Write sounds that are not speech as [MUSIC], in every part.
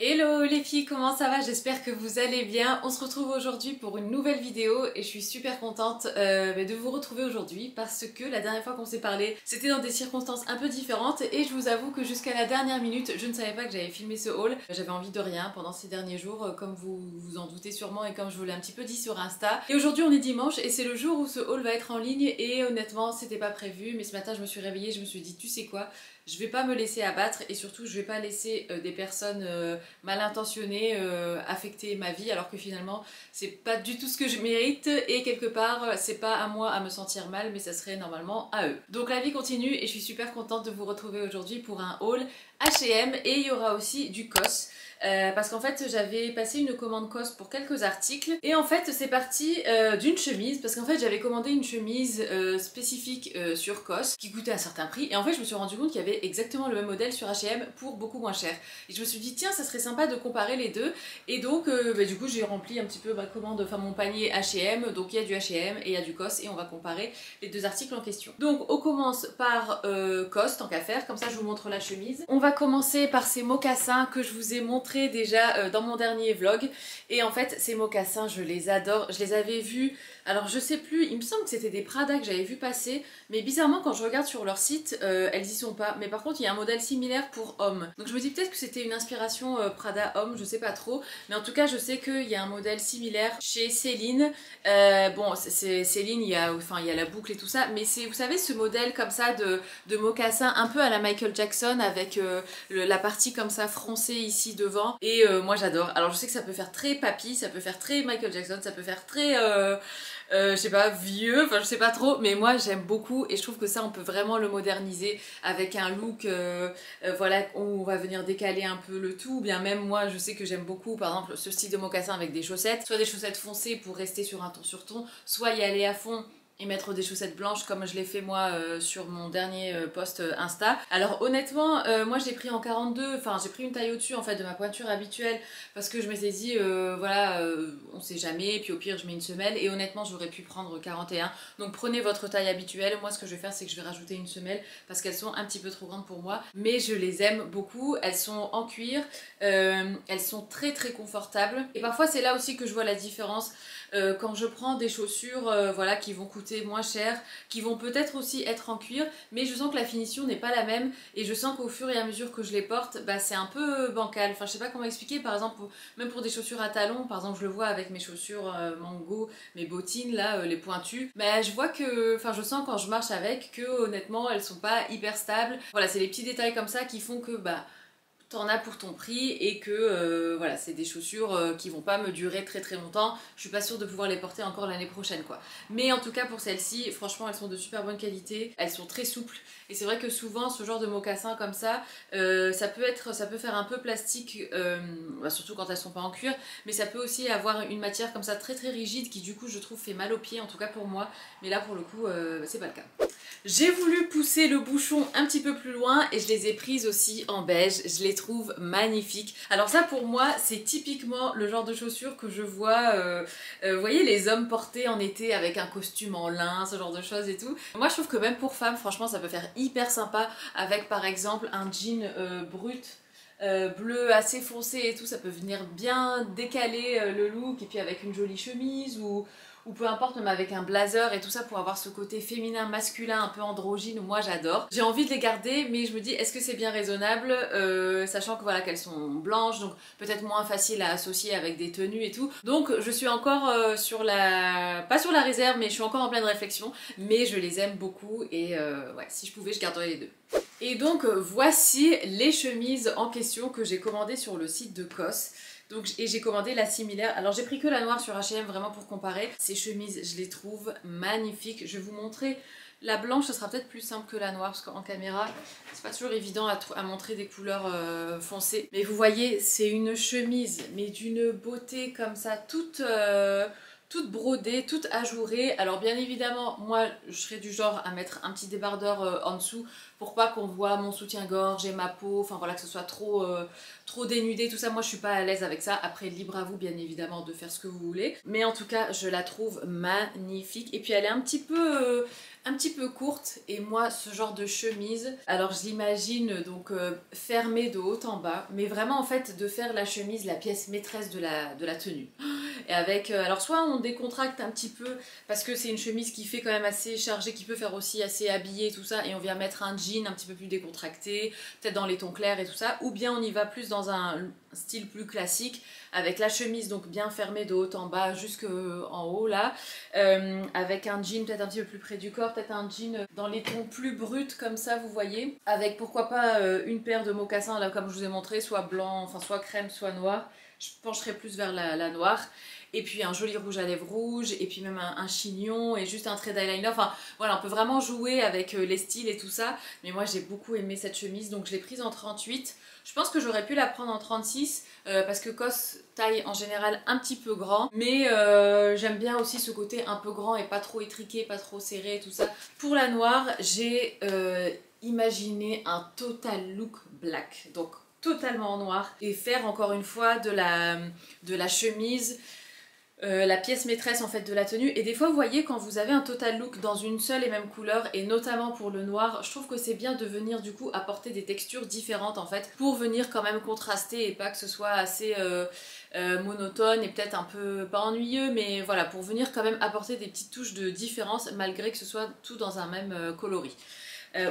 Hello les filles, comment ça va? J'espère que vous allez bien. On se retrouve aujourd'hui pour une nouvelle vidéo et je suis super contente euh, de vous retrouver aujourd'hui parce que la dernière fois qu'on s'est parlé, c'était dans des circonstances un peu différentes et je vous avoue que jusqu'à la dernière minute, je ne savais pas que j'avais filmé ce haul. J'avais envie de rien pendant ces derniers jours, euh, comme vous vous en doutez sûrement et comme je vous l'ai un petit peu dit sur Insta. Et aujourd'hui on est dimanche et c'est le jour où ce haul va être en ligne et honnêtement c'était pas prévu mais ce matin je me suis réveillée, je me suis dit tu sais quoi? Je vais pas me laisser abattre et surtout je vais pas laisser euh, des personnes euh, mal intentionnées euh, affecter ma vie alors que finalement c'est pas du tout ce que je mérite et quelque part c'est pas à moi à me sentir mal mais ça serait normalement à eux. Donc la vie continue et je suis super contente de vous retrouver aujourd'hui pour un haul H&M et il y aura aussi du COS. Euh, parce qu'en fait j'avais passé une commande COS pour quelques articles. Et en fait c'est parti euh, d'une chemise. Parce qu'en fait j'avais commandé une chemise euh, spécifique sur COS qui coûtait un certain prix. Et en fait je me suis rendu compte qu'il y avait exactement le même modèle sur H&M pour beaucoup moins cher. Et je me suis dit tiens ça serait sympa de comparer les deux. Et donc bah, du coup j'ai rempli un petit peu ma commande, enfin mon panier H&M donc il y a du H&M et il y a du COS et on va comparer les deux articles en question. Donc on commence par COS tant qu'à faire, comme ça je vous montre la chemise. On va commencer par ces mocassins que je vous ai montré déjà euh, dans mon dernier vlog. Et en fait ces mocassins je les adore, je les avais vus alors je sais plus, il me semble que c'était des Prada que j'avais vu passer, mais bizarrement quand je regarde sur leur site, euh, elles y sont pas. Mais par contre il y a un modèle similaire pour hommes. Donc je me dis peut-être que c'était une inspiration euh, Prada homme, je sais pas trop. Mais en tout cas je sais qu'il y a un modèle similaire chez Céline. Euh, bon Céline, il y, a, enfin, il y a la boucle et tout ça, mais c'est vous savez ce modèle comme ça de, de mocassin un peu à la Michael Jackson avec la partie comme ça froncée ici devant. Et moi j'adore. Alors je sais que ça peut faire très papy, ça peut faire très Michael Jackson, ça peut faire très... Euh, je sais pas, vieux, enfin je sais pas trop, mais moi j'aime beaucoup et je trouve que ça on peut vraiment le moderniser avec un look, euh, euh, voilà, on va venir décaler un peu le tout, ou bien même moi je sais que j'aime beaucoup par exemple ce style de mocassin avec des chaussettes, soit des chaussettes foncées pour rester sur un ton sur ton, soit y aller à fond et mettre des chaussettes blanches comme je l'ai fait moi euh, sur mon dernier euh, post euh, Insta. Alors honnêtement, moi j'ai pris en 42, enfin j'ai pris une taille au-dessus en fait de ma pointure habituelle parce que je m'étais dit voilà, on sait jamais, puis au pire je mets une semelle. Et honnêtement j'aurais pu prendre 41. Donc prenez votre taille habituelle, moi ce que je vais faire c'est que je vais rajouter une semelle parce qu'elles sont un petit peu trop grandes pour moi, mais je les aime beaucoup, elles sont en cuir, elles sont très très confortables. Et parfois c'est là aussi que je vois la différence quand je prends des chaussures voilà qui vont coûter moins cher, qui vont peut-être aussi être en cuir, mais je sens que la finition n'est pas la même et je sens qu'au fur et à mesure que je les porte, bah, c'est un peu bancal. Enfin, je sais pas comment expliquer, par exemple, même pour des chaussures à talons, par exemple, je le vois avec mes chaussures euh, mango, mes bottines là, euh, les pointues, mais je vois que, enfin, je sens quand je marche avec que honnêtement, elles sont pas hyper stables. Voilà, c'est les petits détails comme ça qui font que, bah, t'en as pour ton prix et que euh, voilà c'est des chaussures euh, qui vont pas me durer très très longtemps. Je suis pas sûre de pouvoir les porter encore l'année prochaine quoi. Mais en tout cas pour celles-ci franchement elles sont de super bonne qualité. Elles sont très souples. Et c'est vrai que souvent ce genre de mocassin comme ça euh, ça peut être ça peut faire un peu plastique bah, surtout quand elles sont pas en cuir mais ça peut aussi avoir une matière comme ça très très rigide qui du coup je trouve fait mal aux pieds en tout cas pour moi. Mais là pour le coup c'est pas le cas. J'ai voulu pousser le bouchon un petit peu plus loin et je les ai prises aussi en beige. Je les trouve magnifiques. Alors ça pour moi c'est typiquement le genre de chaussures que je vois, euh, euh, voyez les hommes porter en été avec un costume en lin, ce genre de choses et tout. Moi je trouve que même pour femmes franchement ça peut faire hyper sympa avec par exemple un jean euh, brut bleu assez foncé et tout, ça peut venir bien décaler le look et puis avec une jolie chemise ou, ou peu importe même avec un blazer et tout ça pour avoir ce côté féminin, masculin, un peu androgyne, moi j'adore. J'ai envie de les garder mais je me dis est-ce que c'est bien raisonnable euh, sachant que voilà qu'elles sont blanches donc peut-être moins facile à associer avec des tenues et tout. Donc je suis encore euh, sur la... pas sur la réserve mais je suis encore en pleine réflexion mais je les aime beaucoup et euh, ouais si je pouvais je garderais les deux. Et donc voici les chemises en question que j'ai commandées sur le site de COS. Et j'ai commandé la similaire. Alors j'ai pris que la noire sur H&M vraiment pour comparer. Ces chemises, je les trouve magnifiques. Je vais vous montrer la blanche, ce sera peut-être plus simple que la noire parce qu'en caméra, c'est pas toujours évident à, montrer des couleurs euh, foncées. Mais vous voyez, c'est une chemise, mais d'une beauté comme ça, toute... Euh, toute brodée, toute ajourée. Alors bien évidemment, moi je serais du genre à mettre un petit débardeur euh, en dessous pour pas qu'on voit mon soutien-gorge et ma peau, enfin voilà, que ce soit trop, euh, trop dénudé, tout ça. Moi, je suis pas à l'aise avec ça. Après, libre à vous, bien évidemment, de faire ce que vous voulez. Mais en tout cas, je la trouve magnifique. Et puis, elle est un petit peu... Euh, petit peu courte et moi ce genre de chemise alors je l'imagine donc euh, fermée de haut en bas mais vraiment en fait de faire la chemise la pièce maîtresse de la, de la tenue. Et avec euh, alors soit on décontracte un petit peu parce que c'est une chemise qui fait quand même assez chargée qui peut faire aussi assez habillée tout ça et on vient mettre un jean un petit peu plus décontracté peut-être dans les tons clairs et tout ça ou bien on y va plus dans un style plus classique avec la chemise donc bien fermée de haut en bas jusqu'en haut là, euh, avec un jean peut-être un petit peu plus près du corps, peut-être un jean dans les tons plus bruts comme ça vous voyez, avec pourquoi pas euh, une paire de mocassins là comme je vous ai montré, soit blanc, enfin soit crème, soit noir, je pencherai plus vers la, noire et puis un joli rouge à lèvres rouge, et puis même un, chignon, et juste un trait d'eyeliner. Enfin voilà, on peut vraiment jouer avec euh, les styles et tout ça, mais moi j'ai beaucoup aimé cette chemise, donc je l'ai prise en 38. Je pense que j'aurais pu la prendre en 36, euh, parce que Cos taille en général un petit peu grand, mais euh, j'aime bien aussi ce côté un peu grand et pas trop étriqué, pas trop serré, tout ça. Pour la noire, j'ai imaginé un total look black, donc totalement en noir, et faire encore une fois de la chemise euh, la pièce maîtresse en fait de la tenue. Et des fois vous voyez quand vous avez un total look dans une seule et même couleur et notamment pour le noir je trouve que c'est bien de venir du coup apporter des textures différentes en fait pour venir quand même contraster et pas que ce soit assez euh, euh, monotone et peut-être un peu pas ennuyeux mais voilà pour venir quand même apporter des petites touches de différence malgré que ce soit tout dans un même coloris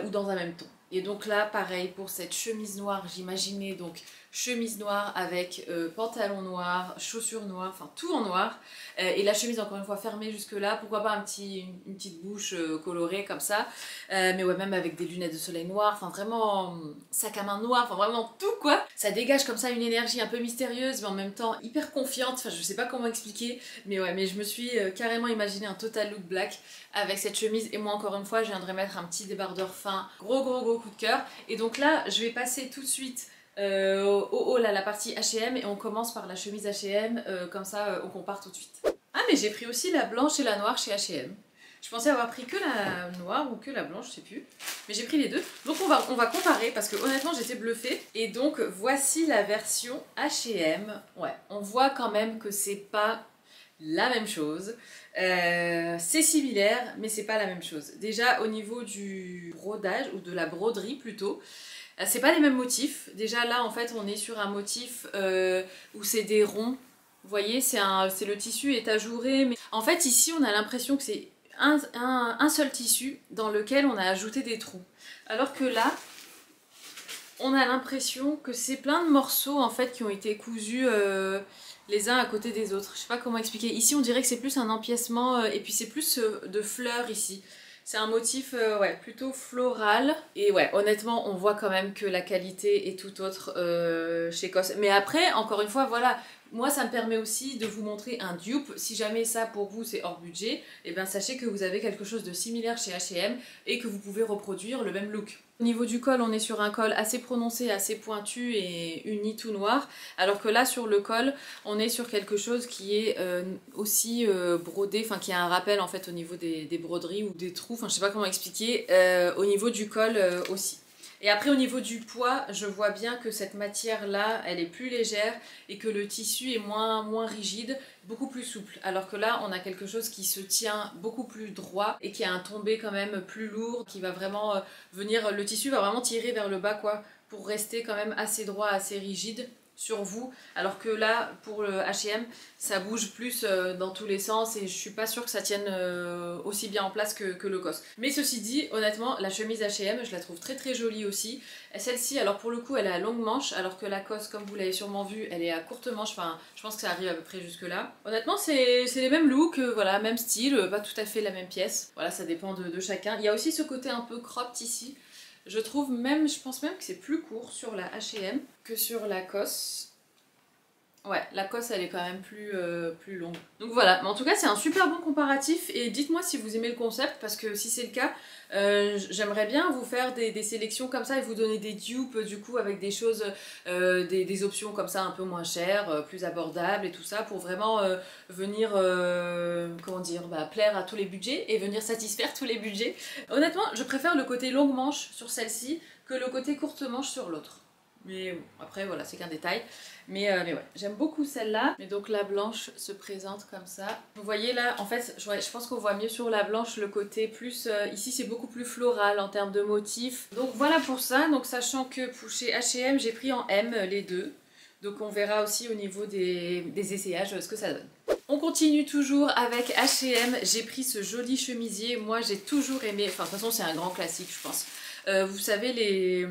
ou dans un même ton. Et donc là pareil pour cette chemise noire j'imaginais donc chemise noire avec euh, pantalon noir, chaussures noires, enfin tout en noir. Euh, et la chemise encore une fois fermée jusque là, pourquoi pas un petit, une, petite bouche euh, colorée comme ça. mais ouais, même avec des lunettes de soleil noires, enfin vraiment sac à main noir, enfin vraiment tout quoi. Ça dégage comme ça une énergie un peu mystérieuse mais en même temps hyper confiante, enfin je sais pas comment expliquer. Mais ouais, mais je me suis carrément imaginé un total look black avec cette chemise. Et moi encore une fois, je viendrai mettre un petit débardeur fin, gros gros gros coup de cœur. Et donc là, je vais passer tout de suite euh, au haut là la partie H&M et on commence par la chemise H&M comme ça euh, on compare tout de suite. Ah mais j'ai pris aussi la blanche et la noire chez H&M. Je pensais avoir pris que la noire ou que la blanche, je sais plus. Mais j'ai pris les deux. Donc on va, on va comparer parce que honnêtement j'étais bluffée. Et donc voici la version H&M. Ouais, on voit quand même que c'est pas la même chose. Euh, c'est similaire, mais c'est pas la même chose. Déjà au niveau du brodage, ou de la broderie plutôt, c'est pas les mêmes motifs. Déjà là en fait on est sur un motif euh, où c'est des ronds. Vous voyez, c'est le tissu est ajouré. Mais en fait ici on a l'impression que c'est un, seul tissu dans lequel on a ajouté des trous. Alors que là, on a l'impression que c'est plein de morceaux en fait qui ont été cousus euh, les uns à côté des autres. Je sais pas comment expliquer. Ici on dirait que c'est plus un empiècement et puis c'est plus de fleurs ici. C'est un motif euh, plutôt floral. Et ouais, honnêtement, on voit quand même que la qualité est tout autre euh, chez Cos. Mais après, encore une fois, voilà, moi, ça me permet aussi de vous montrer un dupe. Si jamais ça, pour vous, c'est hors budget, et eh bien sachez que vous avez quelque chose de similaire chez H&M et que vous pouvez reproduire le même look. Au niveau du col, on est sur un col assez prononcé, assez pointu et uni tout noir. Alors que là, sur le col, on est sur quelque chose qui est euh, aussi euh, brodé, enfin qui a un rappel en fait au niveau des, broderies ou des trous, enfin je sais pas comment expliquer, euh, au niveau du col aussi. Et après au niveau du poids, je vois bien que cette matière là, elle est plus légère et que le tissu est moins, moins rigide, beaucoup plus souple. Alors que là, on a quelque chose qui se tient beaucoup plus droit et qui a un tombé quand même plus lourd, qui va vraiment euh, venir, le tissu va vraiment tirer vers le bas quoi, pour rester quand même assez droit, assez rigide sur vous alors que là pour le H&M ça bouge plus euh, dans tous les sens et je suis pas sûre que ça tienne euh, aussi bien en place que, le cos mais ceci dit honnêtement la chemise H&M je la trouve très très jolie aussi. Celle-ci alors pour le coup elle est à longue manche alors que la cos comme vous l'avez sûrement vu elle est à courte manche. Enfin je pense que ça arrive à peu près jusque là honnêtement c'est les mêmes looks euh, voilà même style pas tout à fait la même pièce. Voilà ça dépend de, de chacun. Il y a aussi ce côté un peu cropped ici je trouve même, je pense même que c'est plus court sur la H&M que sur la COS. Ouais, la cosse elle est quand même plus, euh, plus longue. Donc voilà, mais en tout cas c'est un super bon comparatif et dites-moi si vous aimez le concept parce que si c'est le cas, euh, j'aimerais bien vous faire des, sélections comme ça et vous donner des dupes du coup avec des choses, euh, des, options comme ça un peu moins chères, plus abordables et tout ça pour vraiment venir, comment dire, bah, plaire à tous les budgets et venir satisfaire tous les budgets. Honnêtement, je préfère le côté longue manche sur celle-ci que le côté courte manche sur l'autre. Mais après, voilà, c'est qu'un détail. Mais, euh, mais ouais, j'aime beaucoup celle-là. Et donc la blanche se présente comme ça. Vous voyez là, en fait, je, pense qu'on voit mieux sur la blanche le côté plus... Euh, ici, c'est beaucoup plus floral en termes de motifs. Donc voilà pour ça. Donc sachant que pour chez H&M, j'ai pris en M les deux. Donc on verra aussi au niveau des, des essayages ce que ça donne. On continue toujours avec H&M. J'ai pris ce joli chemisier. Moi, j'ai toujours aimé... Enfin, de toute façon, c'est un grand classique, je pense. Euh, vous savez, les,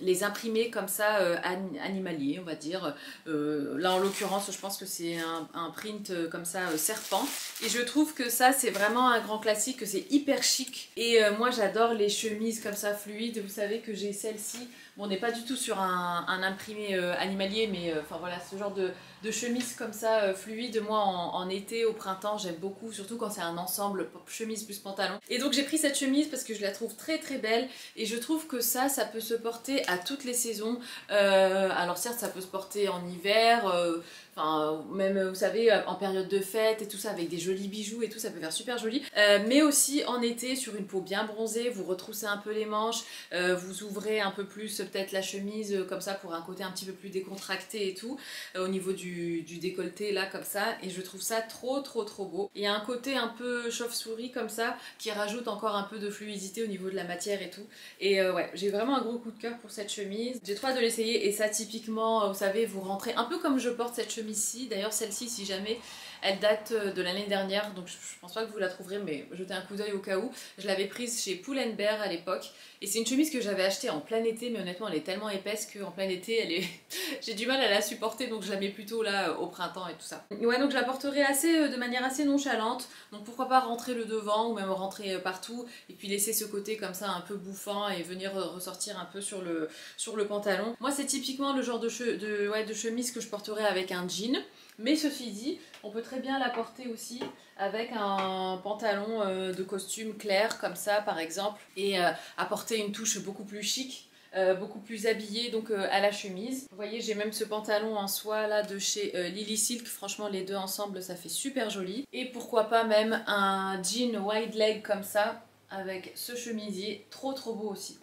les imprimés comme ça, euh, animaliers, on va dire. Euh, là, en l'occurrence, je pense que c'est un, print comme ça, serpent. Et je trouve que ça, c'est vraiment un grand classique, que c'est hyper chic. Et moi, j'adore les chemises comme ça, fluides. Vous savez que j'ai celle-ci. Bon, on n'est pas du tout sur un, imprimé animalier, mais enfin voilà, ce genre de, de chemise comme ça, fluide, moi, en, en, été, au printemps, j'aime beaucoup, surtout quand c'est un ensemble chemise plus pantalon. Et donc, j'ai pris cette chemise parce que je la trouve très très belle. Et je trouve que ça, ça peut se porter à toutes les saisons. Euh, alors certes, ça peut se porter en hiver, euh, Enfin, même, vous savez, en période de fête et tout ça, avec des jolis bijoux et tout, ça peut faire super joli. Euh, mais aussi en été, sur une peau bien bronzée, vous retroussez un peu les manches, euh, vous ouvrez un peu plus peut-être la chemise euh, comme ça pour un côté un petit peu plus décontracté et tout, au niveau du, décolleté là comme ça. Et je trouve ça trop trop trop beau. Il y a un côté un peu chauve-souris comme ça qui rajoute encore un peu de fluidité au niveau de la matière et tout. Et ouais, j'ai vraiment un gros coup de cœur pour cette chemise. J'ai trop hâte de l'essayer et ça typiquement, vous savez, vous rentrez un peu comme je porte cette chemise D'ailleurs, celle-ci, si jamais, elle date euh, de l'année dernière, donc je, pense pas que vous la trouverez, mais jetez un coup d'œil au cas où. Je l'avais prise chez Pull&Bear à l'époque, et c'est une chemise que j'avais achetée en plein été, mais honnêtement, elle est tellement épaisse qu'en plein été, est... [LAUGHS] j'ai du mal à la supporter, donc je la mets plutôt là euh, au printemps et tout ça. Ouais, donc je la porterai assez, euh, de manière assez nonchalante, donc pourquoi pas rentrer le devant, ou même rentrer partout, et puis laisser ce côté comme ça un peu bouffant, et venir ressortir un peu sur le, sur le pantalon. Moi, c'est typiquement le genre de, de, ouais, de chemise que je porterai avec un jean, mais ceci dit, on peut très bien la porter aussi avec un pantalon euh, de costume clair comme ça par exemple et euh, apporter une touche beaucoup plus chic. Euh, beaucoup plus habillée donc à la chemise. Vous voyez j'ai même ce pantalon en soie là de chez Lily Silk, franchement les deux ensemble ça fait super joli. Et pourquoi pas même un jean wide leg comme ça avec ce chemisier, trop trop beau aussi.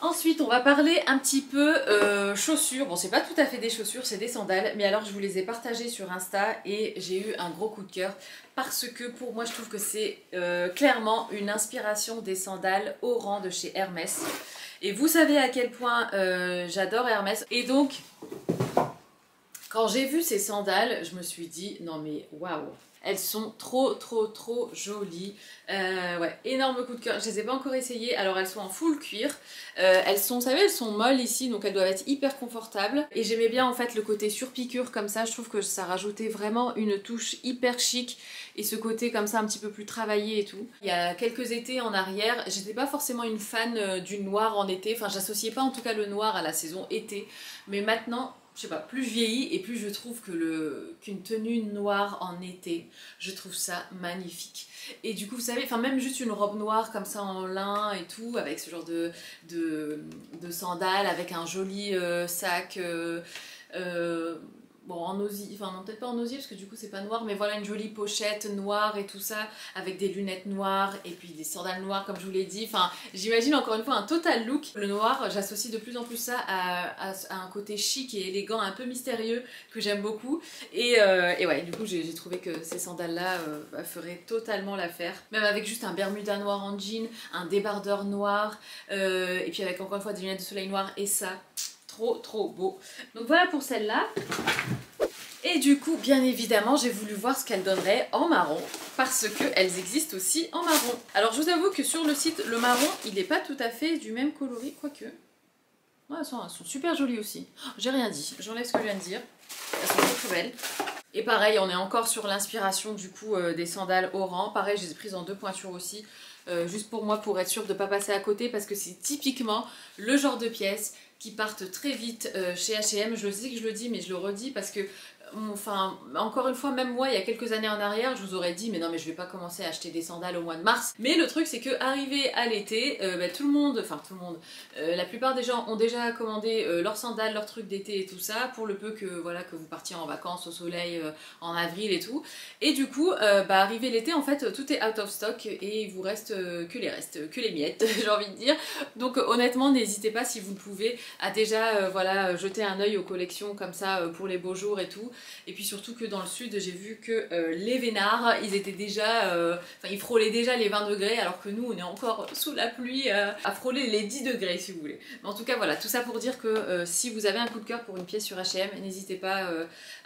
Ensuite, on va parler un petit peu euh, chaussures. Bon, c'est pas tout à fait des chaussures, c'est des sandales, mais alors je vous les ai partagées sur Insta et j'ai eu un gros coup de cœur parce que pour moi, je trouve que c'est euh, clairement une inspiration des sandales au rang de chez Hermès. Et vous savez à quel point euh, j'adore Hermès. Et donc, quand j'ai vu ces sandales, je me suis dit, non mais waouh elles sont trop, trop, trop jolies. Euh, ouais, énorme coup de cœur. Je les ai pas encore essayées. Alors, elles sont en full cuir. Euh, elles sont, vous savez, elles sont molles ici, donc elles doivent être hyper confortables. Et j'aimais bien, en fait, le côté surpiqûre comme ça. Je trouve que ça rajoutait vraiment une touche hyper chic. Et ce côté comme ça, un petit peu plus travaillé et tout. Il y a quelques étés en arrière, j'étais pas forcément une fan euh, du noir en été. Enfin, j'associais pas en tout cas le noir à la saison été. Mais maintenant, je sais pas, plus je et plus je trouve que le qu'une tenue noire en été, je trouve ça magnifique. Et du coup, vous savez, enfin même juste une robe noire comme ça en lin et tout, avec ce genre de, de, sandales, avec un joli euh, sac euh, euh, bon en osier, enfin non peut-être pas en osier parce que du coup c'est pas noir, mais voilà une jolie pochette noire et tout ça, avec des lunettes noires et puis des sandales noires comme je vous l'ai dit, enfin j'imagine encore une fois un total look. Le noir, j'associe de plus en plus ça à, un côté chic et élégant, un peu mystérieux que j'aime beaucoup. Et, euh, et, ouais, du coup j'ai trouvé que ces sandales là euh, bah, feraient totalement l'affaire, même avec juste un bermuda noir en jean, un débardeur noir, euh, et puis avec encore une fois des lunettes de soleil noires et ça trop trop beau. Donc voilà pour celle-là. Et du coup, bien évidemment, j'ai voulu voir ce qu'elles donneraient en marron parce qu'elles existent aussi en marron. Alors je vous avoue que sur le site, le marron, il n'est pas tout à fait du même coloris, quoique. elles, sont, elles, sont, super jolies aussi. Oh, j'ai rien dit, j'enlève ce que je viens de dire. Elles sont trop belles. Et pareil, on est encore sur l'inspiration du coup euh, des sandales Oran. Pareil, je les ai prises en deux pointures aussi. Euh, juste pour moi, pour être sûre de ne pas passer à côté, parce que c'est typiquement le genre de pièce qui partent très vite chez H&M. Je sais que je le dis mais je le redis parce que Enfin, encore une fois, même moi, il y a quelques années en arrière, je vous aurais dit, mais non, mais je vais pas commencer à acheter des sandales au mois de mars. Mais le truc, c'est que arrivé à l'été, euh, bah, tout le monde, enfin tout le monde, euh, la plupart des gens ont déjà commandé euh, leurs sandales, leurs trucs d'été et tout ça, pour le peu que voilà que vous partiez en vacances au soleil en avril et tout. Et du coup, bah, arrivé l'été, en fait, tout est out of stock et il vous reste que les restes, que les miettes, [LAUGHS] j'ai envie de dire. Donc honnêtement, n'hésitez pas si vous le pouvez à déjà voilà jeter un œil aux collections comme ça pour les beaux jours et tout. Et puis surtout que dans le sud, j'ai vu que euh, les vénards, ils étaient déjà, euh, enfin ils frôlaient déjà les 20 degrés, alors que nous, on est encore sous la pluie euh, à frôler les 10 degrés si vous voulez. Mais en tout cas, voilà, tout ça pour dire que si vous avez un coup de cœur pour une pièce sur H&M, n'hésitez pas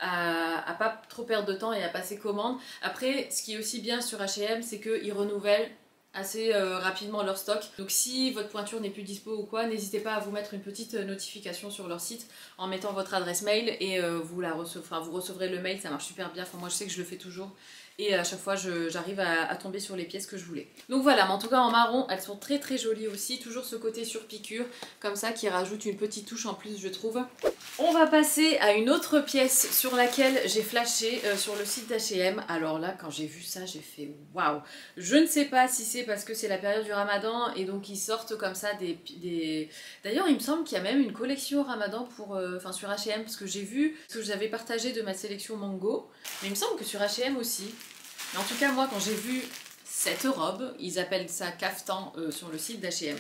à, à pas trop perdre de temps et à passer commande. Après, ce qui est aussi bien sur H&M, c'est qu'ils renouvellent assez euh, rapidement leur stock. Donc si votre pointure n'est plus dispo ou quoi, n'hésitez pas à vous mettre une petite euh, notification sur leur site en mettant votre adresse mail et euh, vous, la recevrez, vous recevrez le mail, ça marche super bien. Enfin, moi je sais que je le fais toujours et à chaque fois j'arrive à, tomber sur les pièces que je voulais. Donc voilà, mais en tout cas en marron, elles sont très très jolies aussi, toujours ce côté sur piqûre, comme ça qui rajoute une petite touche en plus je trouve. On va passer à une autre pièce sur laquelle j'ai flashé euh, sur le site d'H&M. Alors là, quand j'ai vu ça, j'ai fait waouh Je ne sais pas si c'est parce que c'est la période du ramadan et donc ils sortent comme ça des... D'ailleurs, il me semble qu'il y a même une collection ramadan pour, euh, enfin sur H&M, parce que j'ai vu ce que j'avais partagé de ma sélection Mango, mais il me semble que sur H&M aussi. Mais en tout cas, moi, quand j'ai vu cette robe, ils appellent ça caftan euh, sur le site d'H&M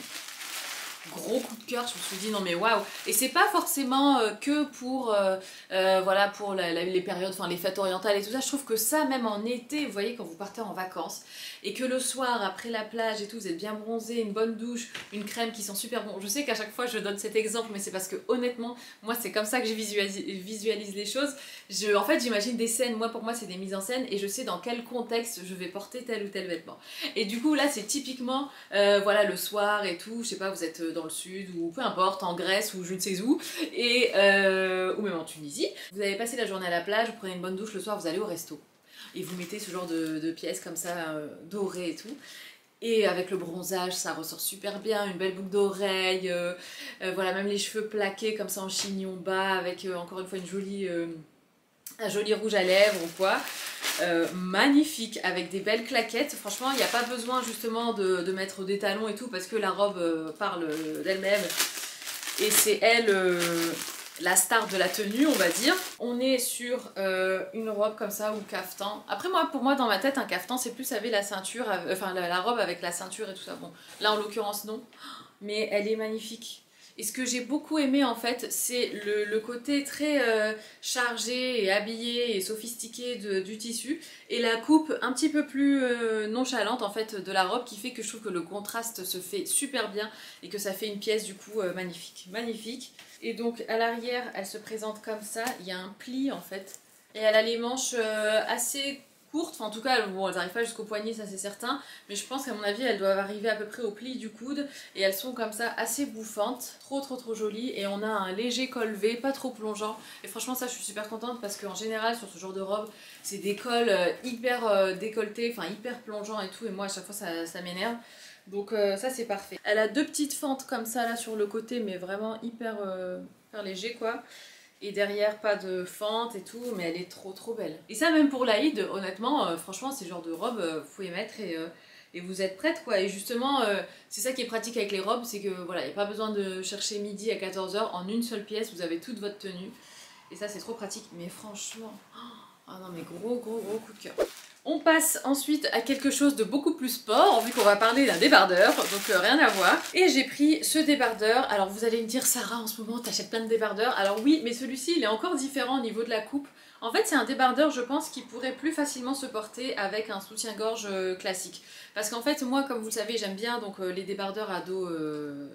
gros coup de cœur, je me suis dit non mais waouh Et c'est pas forcément euh, que pour, euh, voilà, pour les périodes, enfin les fêtes orientales et tout ça, je trouve que ça même en été, vous voyez quand vous partez en vacances et que le soir après la plage et tout, vous êtes bien bronzé, une bonne douche, une crème qui sent super bon. Je sais qu'à chaque fois je donne cet exemple mais c'est parce que honnêtement, moi c'est comme ça que je visualise, les choses. En fait j'imagine des scènes, moi pour moi c'est des mises en scène et je sais dans quel contexte je vais porter tel ou tel vêtement. Et du coup là c'est typiquement, voilà le soir et tout, je sais pas, vous êtes dans le sud ou peu importe, en Grèce ou je ne sais où, et, euh, ou même en Tunisie. Vous avez passé la journée à la plage, vous prenez une bonne douche, le soir vous allez au resto. Et vous mettez ce genre de, pièces comme ça, euh, dorées et tout. Et avec le bronzage, ça ressort super bien, une belle boucle d'oreille, euh, voilà, même les cheveux plaqués comme ça en chignon bas, avec encore une fois une jolie, un joli rouge à lèvres ou quoi. Euh, magnifique avec des belles claquettes. Franchement, il n'y a pas besoin justement de, mettre des talons et tout parce que la robe euh, parle d'elle-même et c'est elle euh, la star de la tenue, on va dire. On est sur une robe comme ça ou caftan. Après moi, pour moi, dans ma tête, un caftan, c'est plus avec la ceinture, enfin la robe avec la ceinture et tout ça. Bon, là en l'occurrence non, mais elle est magnifique. Et ce que j'ai beaucoup aimé en fait, c'est le, côté très euh, chargé et habillé et sophistiqué du tissu et la coupe un petit peu plus euh, nonchalante en fait de la robe qui fait que je trouve que le contraste se fait super bien et que ça fait une pièce du coup euh, magnifique. Magnifique. Et donc à l'arrière, elle se présente comme ça, il y a un pli en fait. Et elle a les manches assez courtes, en tout cas bon, elles n'arrivent pas jusqu'au poignet ça c'est certain, mais je pense qu'à mon avis elles doivent arriver à peu près au pli du coude. Et elles sont comme ça assez bouffantes, trop trop trop jolies. Et on a un léger col V, pas trop plongeant. Et franchement ça je suis super contente parce qu'en général sur ce genre de robe c'est des cols euh, hyper euh, décolletés, enfin hyper plongeants et tout. Et moi à chaque fois ça, m'énerve. Donc euh, ça c'est parfait. Elle a deux petites fentes comme ça là sur le côté mais vraiment hyper, hyper léger quoi et derrière pas de fente et tout, mais elle est trop trop belle. Et ça même pour l'Aïd, honnêtement, euh, franchement c'est genre de robe, euh, vous pouvez mettre et, euh, et, vous êtes prête quoi. Et justement, c'est ça qui est pratique avec les robes, c'est que voilà, il n'y a pas besoin de chercher midi à 14h, en une seule pièce, vous avez toute votre tenue. Et ça c'est trop pratique, mais franchement, oh non mais gros gros gros coup de cœur. On passe ensuite à quelque chose de beaucoup plus sport, vu qu'on va parler d'un débardeur, donc euh, rien à voir. Et j'ai pris ce débardeur. Alors vous allez me dire, Sarah, en ce moment, t'achètes plein de débardeurs. Alors oui, mais celui-ci, il est encore différent au niveau de la coupe. En fait, c'est un débardeur, je pense, qui pourrait plus facilement se porter avec un soutien-gorge euh, classique. Parce qu'en fait, moi, comme vous le savez, j'aime bien donc euh, les débardeurs à dos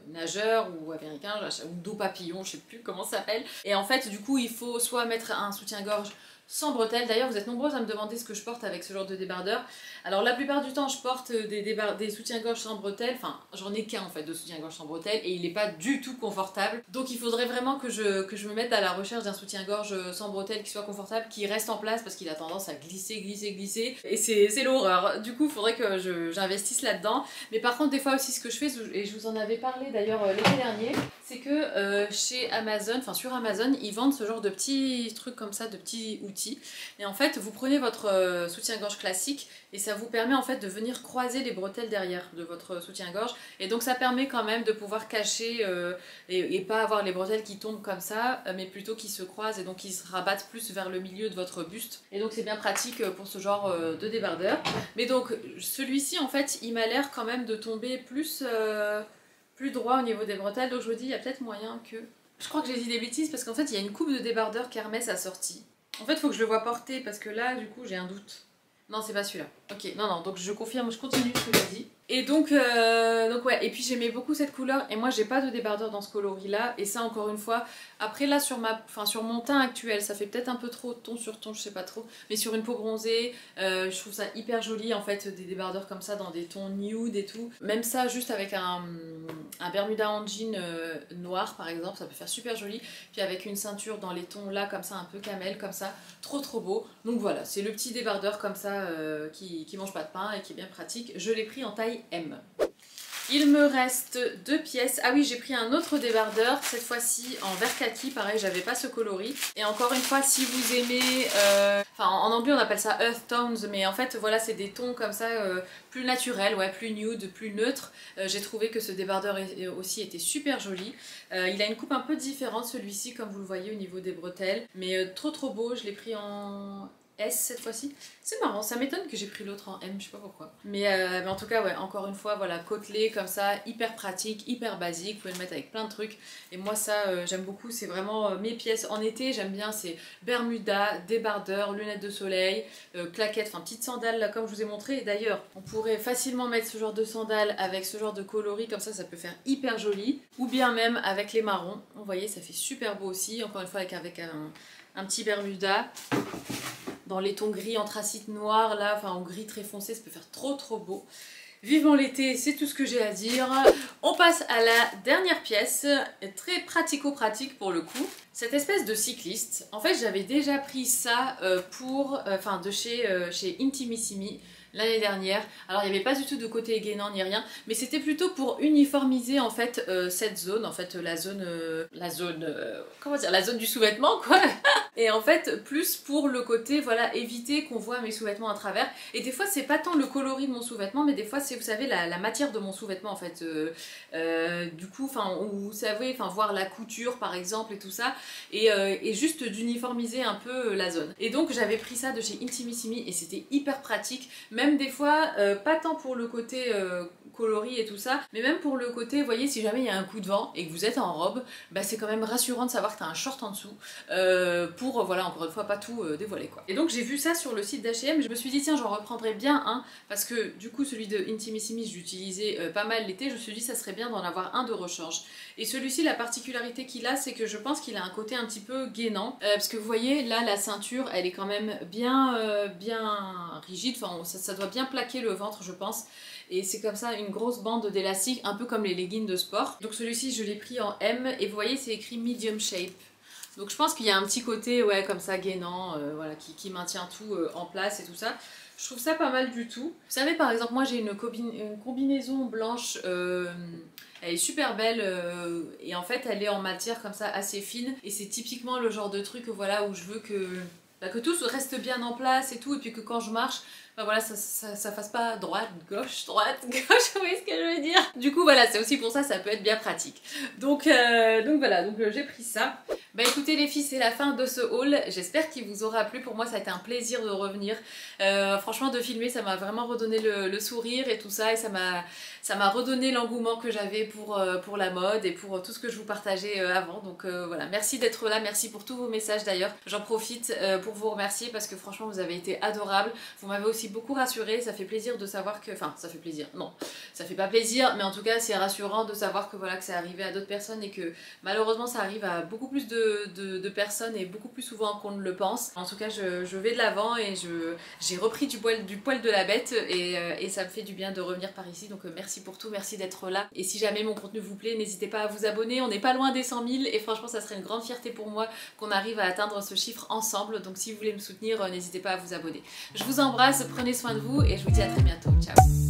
nageur ou américain, ou dos papillon, je sais plus comment ça s'appelle. Et en fait, du coup, il faut soit mettre un soutien-gorge sans bretelles. D'ailleurs, vous êtes nombreuses à me demander ce que je porte avec ce genre de débardeur. Alors, la plupart du temps, je porte des, soutiens-gorge sans bretelles. Enfin, j'en ai qu'un en fait de soutien-gorge sans bretelles et il n'est pas du tout confortable. Donc, il faudrait vraiment que je, que je me mette à la recherche d'un soutien-gorge sans bretelles qui soit confortable, qui reste en place parce qu'il a tendance à glisser, glisser, glisser. Et c'est l'horreur. Du coup, il faudrait que j'investisse là-dedans. Mais par contre, des fois aussi, ce que je fais, et je vous en avais parlé d'ailleurs euh, l'été dernier, c'est que euh, chez Amazon, enfin sur Amazon, ils vendent ce genre de petits trucs comme ça, de petits outils. Et en fait, vous prenez votre euh, soutien-gorge classique et ça vous permet en fait de venir croiser les bretelles derrière de votre soutien-gorge. Et donc ça permet quand même de pouvoir cacher et, et, pas avoir les bretelles qui tombent comme ça, mais plutôt qui se croisent et donc qui se rabattent plus vers le milieu de votre buste. Et donc c'est bien pratique pour ce genre de débardeur. Mais donc celui-ci en fait, il m'a l'air quand même de tomber plus plus droit au niveau des bretelles, donc je me dis, il y a peut-être moyen que... Je crois que j'ai dit des bêtises parce qu'en fait, il y a une coupe de débardeur qu'Hermès a sortie. En fait, faut que je le vois porter parce que là, du coup, j'ai un doute. Non, c'est pas celui-là. Ok, non, non, donc je confirme, je continue ce que j'ai dit. Et donc, euh, donc ouais, et puis j'aimais beaucoup cette couleur, et moi j'ai pas de débardeur dans ce coloris là, et ça encore une fois, après là sur, ma, sur mon teint actuel, ça fait peut-être un peu trop ton sur ton, je sais pas trop, mais sur une peau bronzée, euh, je trouve ça hyper joli en fait, des débardeurs comme ça dans des tons nude et tout. Même ça juste avec un, un Bermuda en jean euh, noir par exemple, ça peut faire super joli, puis avec une ceinture dans les tons là comme ça, un peu camel comme ça, trop trop beau. Donc voilà, c'est le petit débardeur comme ça qui, qui mange pas de pain et qui est bien pratique. Je l'ai pris en taille Il me reste deux pièces. Ah oui, j'ai pris un autre débardeur, cette fois-ci en vert kaki. Pareil, j'avais pas ce coloris. Et encore une fois, si vous aimez... Euh, en anglais, on appelle ça earth tones, mais en fait, voilà, c'est des tons comme ça, euh, plus naturels, ouais, plus nude, plus neutre. Euh, j'ai trouvé que ce débardeur aussi était super joli. il a une coupe un peu différente, celui-ci, comme vous le voyez au niveau des bretelles. Mais trop trop beau, je l'ai pris en S cette fois-ci. C'est marrant, ça m'étonne que j'ai pris l'autre en M, je sais pas pourquoi. Mais, euh, mais, en tout cas, ouais, encore une fois, voilà, côtelé comme ça, hyper pratique, hyper basique, vous pouvez le mettre avec plein de trucs. Et moi ça, euh, j'aime beaucoup, c'est vraiment euh, mes pièces en été, j'aime bien, c'est Bermuda, débardeur, lunettes de soleil, claquettes, enfin petites sandales là comme je vous ai montré. D'ailleurs, on pourrait facilement mettre ce genre de sandales avec ce genre de coloris, comme ça, ça peut faire hyper joli. Ou bien même avec les marrons, vous voyez, ça fait super beau aussi, encore une fois avec, avec un, un petit Bermuda dans les tons gris anthracite noir, là, enfin en gris très foncé, ça peut faire trop trop beau. Vivement l'été, c'est tout ce que j'ai à dire. On passe à la dernière pièce, très pratico-pratique pour le coup. Cette espèce de cycliste, en fait j'avais déjà pris ça euh, pour, euh, enfin de chez, euh, chez Intimissimi l'année dernière. Alors il n'y avait pas du tout de côté gainant ni rien, mais c'était plutôt pour uniformiser en fait euh, cette zone, en fait la zone, euh, la zone, euh, comment dire, la zone du sous-vêtement quoi. [LAUGHS] Et en fait plus pour le côté voilà éviter qu'on voit mes sous-vêtements à travers. Et des fois c'est pas tant le coloris de mon sous-vêtement, mais des fois c'est vous savez la, matière de mon sous-vêtement en fait. du coup enfin vous savez enfin voir la couture par exemple et tout ça et, et juste d'uniformiser un peu la zone. Et donc j'avais pris ça de chez Intimissimi et c'était hyper pratique. Même même des fois, euh, pas tant pour le côté euh, coloris et tout ça, mais même pour le côté, voyez, si jamais il y a un coup de vent et que vous êtes en robe, bah c'est quand même rassurant de savoir que t'as un short en dessous euh, pour, voilà, encore une fois, pas tout dévoiler quoi. Et donc j'ai vu ça sur le site d'H&M, je me suis dit tiens j'en reprendrai bien un, parce que du coup celui de Intimissimi j'utilisais pas mal l'été, je me suis dit ça serait bien d'en avoir un de rechange. Et celui-ci, la particularité qu'il a, c'est que je pense qu'il a un côté un petit peu gainant, parce que vous voyez là la ceinture, elle est quand même bien, bien rigide, enfin ça, ça doit bien plaquer le ventre je pense. Et c'est comme ça une grosse bande d'élastique un peu comme les leggings de sport. Donc celui-ci je l'ai pris en M. Et vous voyez c'est écrit medium shape. Donc je pense qu'il y a un petit côté ouais comme ça gainant euh, voilà qui, maintient tout euh, en place et tout ça. Je trouve ça pas mal du tout. Vous savez par exemple moi j'ai une, combinaison blanche euh, elle est super belle et en fait elle est en matière comme ça assez fine. Et c'est typiquement le genre de truc voilà où je veux que bah, que tout reste bien en place et tout, et puis que quand je marche, bah voilà, ça, ça, fasse pas droite, gauche, droite, [LAUGHS] gauche, vous voyez ce que je veux dire? Du coup voilà, c'est aussi pour ça, ça peut être bien pratique. Donc, euh, donc voilà, donc euh, j'ai pris ça. Bah écoutez les filles, c'est la fin de ce haul, j'espère qu'il vous aura plu, pour moi ça a été un plaisir de revenir. Euh, franchement de filmer, ça m'a vraiment redonné le, sourire et tout ça, et ça m'a redonné l'engouement que j'avais pour, pour la mode et pour tout ce que je vous partageais avant. Donc voilà, merci d'être là, merci pour tous vos messages d'ailleurs. J'en profite pour vous remercier parce que franchement vous avez été adorables. Vous m'avez aussi beaucoup rassuré, ça fait plaisir de savoir que... Enfin, ça fait plaisir, non, ça fait pas plaisir, mais en tout cas c'est rassurant de savoir que voilà que c'est arrivé à d'autres personnes et que malheureusement ça arrive à beaucoup plus de, personnes et beaucoup plus souvent qu'on ne le pense. En tout cas je, vais de l'avant et j'ai repris du poil, du poil de la bête et, euh, et, ça me fait du bien de revenir par ici, donc euh, pour tout, merci d'être là. Et si jamais mon contenu vous plaît, n'hésitez pas à vous abonner, on n'est pas loin des 100 000 et franchement ça serait une grande fierté pour moi qu'on arrive à atteindre ce chiffre ensemble, donc si vous voulez me soutenir, euh, n'hésitez pas à vous abonner. Je vous embrasse, prenez soin de vous et je vous dis à très bientôt. Ciao